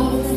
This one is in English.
Oh.